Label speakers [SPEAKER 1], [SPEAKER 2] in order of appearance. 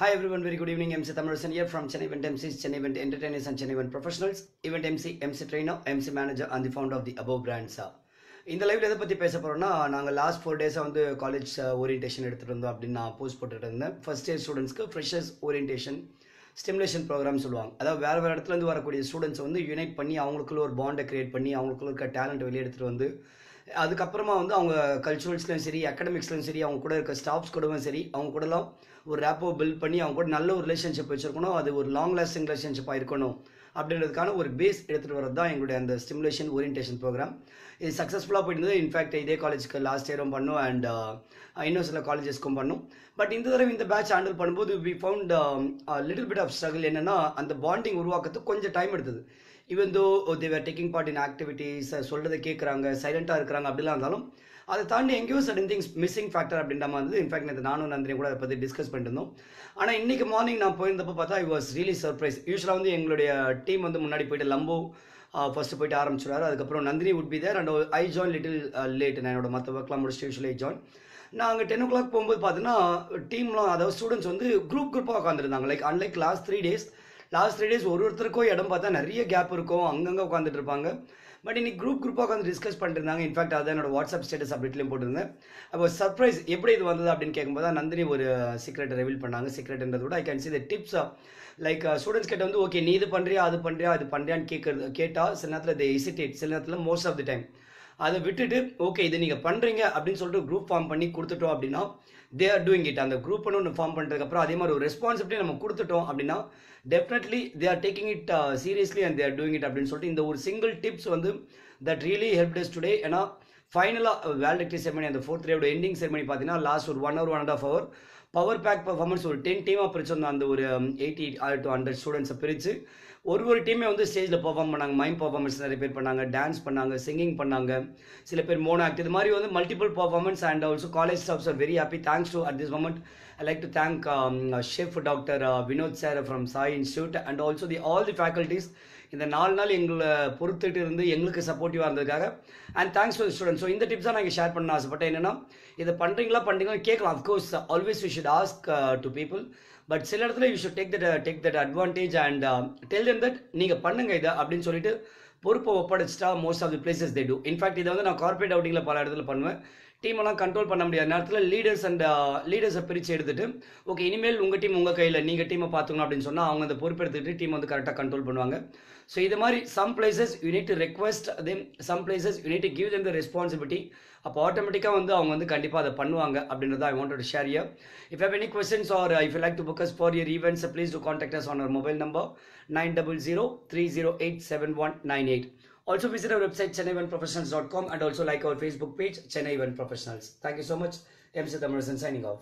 [SPEAKER 1] Hi everyone, very good evening. MC Thamarasan here from Chennai Event MCs, Chennai Event Entertainers and Chennai Event Professionals, Event MC, MC Trainer, MC Manager and the founder of the above brands. இந்த லைவ்ல எதை பற்றி பேச போகிறோம்னா நாங்கள் last four டேஸாக வந்து college orientation எடுத்துகிட்டு இருந்தோம் அப்படின்னு நான் போஸ்ட் போட்டுட்டு இருந்தேன் ஃபர்ஸ்ட் இயர் ஸ்டூடெண்ட்ஸ்க்கு ஃப்ரெஷர்ஸ் ஓரியன்டேஷன் ஸ்டிமுலேஷன் ப்ரோக்ராம் சொல்லுவாங்க அதாவது வேறு வேறு இடத்துலேருந்து வரக்கூடிய ஸ்டூடெண்ட்ஸ் வந்து யுனைட் பண்ணி அவங்களுக்குள்ள ஒரு பாண்டை கிரியேட் பண்ணி அவங்களுக்குள்ள இருக்க டேலண்ட் வெளியே எடுத்துகிட்டு வந்து அதுக்கப்புறமா வந்து அவங்க கல்ச்சுரல்ஸ்லையும் சரி அகடமிக்ஸ்லையும் சரி அவங்க கூட இருக்க ஸ்டாஃப்ஸ் கூடவும் சரி அவங்க கூடலாம் ஒரு ரேப்போ பில்ட் பண்ணி அவங்க கூட நல்ல ஒரு ரிலேஷன்ஷிப் வச்சுருக்கணும். அது ஒரு லாங் லாஸ்டிங் ரிலேஷன்ஷிப்பாக இருக்கணும் அப்படின்றதுக்கான ஒரு பேஸ் எடுத்துகிட்டு வரது தான் எங்களுடைய அந்த ஸ்டிமுலேஷன் ஓரியன்டேஷன் ப்ரோக்ராம் இது சக்ஸஸ்ஃபுல்லாக போயிட்டு இருந்தது. இன்ஃபேக்ட் இதே காலேஜ்க்கு லாஸ்ட் இயரும் பண்ணோம் அண்ட் இன்னும் சில காலேஜஸ்க்கும் பண்ணும். பட் இந்த தடவை இந்த பேட்ச் ஹேண்டில் பண்ணும்போது we found little bit of struggle என்னென்னா அந்த பாண்டிங் உருவாக்கிறதுக்கு கொஞ்சம் டைம் எடுத்தது. Even though they are taking part in activities சொல்கிறத கேட்குறாங்க சைலண்ட்டாக இருக்கிறாங்க அப்படிலாம் இருந்தாலும் அதை தாண்டி எங்கேயோ சடன் திங்ஸ் மிஸ்ஸிங் ஃபேக்டர் அப்படின்ற மாதிரி இருந்தது. இன்ஃபேக்ட் நேற்று நானும் நந்தினி கூட அதை பற்றி டிஸ்கஸ் பண்ணியிருந்தோம் ஆனால் இன்னைக்கு மார்னிங் நான் போயிருந்தப்போ பார்த்தா ஐ வாஸ் ரியலி சர்ப்ரைஸ் யூஸ்வலாக வந்து எங்களுடைய டீம் வந்து முன்னாடி போயிட்டு லம்போ ஃபர்ஸ்ட் uh, போயிட்டு ஆரம்பிச்சிடுவாரு அதுக்கப்புறம் Nandini would be there and I join little late நான் என்னோட மற்ற ஒர்க்லாம் முடிச்சுட்டு யூஸ்வலி ஜாயின் நான் அங்கே டென் ஓ கிளாக் போகும்போது பார்த்தீங்கன்னா டீம்லாம் அதாவது ஸ்டூடெண்ட்ஸ் வந்து குரூப் குரூப்பாக உட்காந்துருந்தாங்க like unlike last three days last three days ஒரு ஒருத்தருக்கும் இடம் பார்த்தா நிறைய கேப் இருக்கும். அங்கங்கே உட்காந்துட்டு இருப்பாங்க. பட் இன்னைக்கு குரூப் குரூப்பாக உட்காந்து டிஸ்கஸ் பண்ணிட்டு இருந்தாங்க. இன்ஃபேக்ட் அதான் என்னோட வாட்ஸ்அப் ஸ்டேட்டஸ் அப்டேட்லையும் போட்டிருந்தேன். அப்போ சர்ப்ரைஸ் எப்படி இது வந்தது அப்படின்னு கேட்கும்போது தான் நந்தினி ஒரு uh, சீக்ரெட் ரிவீல் பண்ணாங்க. சீக்ரெட்ன்றத விட I can see the tips like students கிட்ட வந்து ஓகே நீ இது பண்ணுறியா அது பண்ணுறியா அது பண்ணுறியான்னு கேட்கறது கேட்டால் சில நேரத்தில் தே இசிட்டேட் சில நேரத்தில் மோஸ்ட் ஆஃப் தி டைம் அதை விட்டுட்டு ஓகே இதை நீங்கள் பண்ணுறீங்க அப்படின்னு சொல்லிட்டு குரூப் ஃபார்ம் பண்ணி கொடுத்துட்டோம் அப்படின்னா தே ஆர் டூயிங் இட் அந்த குரூப் ஒன்று ஃபார்ம் பண்ணுறதுக்கப்புறம் அதே மாதிரி ஒரு ரெஸ்பான்சிபிலிட்டி நம்ம கொடுத்துட்டோம் அப்படின்னா definitely they are taking it seriously and they are doing it அப்படின்னு சொல்லிட்டு இந்த ஒரு சிங்கிள் டிப்ஸ் வந்து that really help us today ஏன்னா ஃபைனலாக வேல்டக்டி செரமனி அந்த ஃபோர்த் டேவோட எண்டிங் செரமனி பார்த்தீங்கன்னா லாஸ்ட் ஒரு one hour one and half hour power pack performance ஒரு டென் டீமாக பிரிச்சிருந்தோம். அந்த ஒரு எயிட்டி டு ஹண்ட்ரட் ஸ்டூடெண்ட்ஸை பிரித்து ஒரு ஒரு டீமே வந்து ஸ்டேஜில் பெர்ஃபார்ம் பண்ணாங்க. மைம் பர்ஃபார்மன்ஸ் நிறைய பேர் பண்ணாங்க டான்ஸ் பண்ணாங்க சிங்கிங் பண்ணாங்க. சில பேர் மோனோ ஆக்ட் இது மாதிரி வந்து multiple performance and also college staffs are very happy thanks to at this moment I like to thank chef doctor Vinod sir from Sai Institute and also the all the faculties இந்த நாலு நாள் எங்களை பொறுத்துட்டு இருந்து எங்களுக்கு சப்போர்ட்டிவாக இருந்ததுக்காக and thanks to student so இந்த tips நான் இங்கே ஷேர் பண்ண ஆசைப்பட்டேன். என்னென்னா இதை பண்ணுறீங்களா பண்ணுறீங்களா கேட்கலாம். Of course always you should ask to people but சில இடத்துல you should take that take that advantage and tell them that நீங்கள் பண்ணுங்க இதை அப்படின்னு சொல்லிட்டு பொறுப்பை ஒப்படைச்சிட்டா most of the places they do in fact இதை வந்து நான் கார்பரேட் அவுட்டிங்கில் பல இடத்துல பண்ணுவேன். டீமெல்லாம் கண்ட்ரோல் பண்ண முடியாத நேரத்தில் லீடர்ஸ் அண்ட் லீடர்ஸை பிரித்து எடுத்துட்டு ஓகே இனிமேல் உங்கள் டீம் உங்கள் கையில் நீங்கள் டீமை பார்த்துக்கணும் அப்படின்னு சொன்னால் அவங்க அந்த பொறுப்பெடுத்துட்டு டீம் வந்து கரெக்டாக கண்ட்ரோல் பண்ணுவாங்க. ஸோ இது மாதிரி some places you need request them some places you need give them the responsibility அப்போ ஆட்டோமேட்டிக்காக வந்து அவங்க வந்து கண்டிப்பாக அதை பண்ணுவாங்க அப்படின்றத I want to share your if have any questions or if you like to book us for your events please to contact us on our mobile number nine double zero three zero eight seven one nine 98. Also visit our website chennai1professionals.com and also like our Facebook page Chennai1 Professionals. Thank you so much. MC Tamarasan signing off.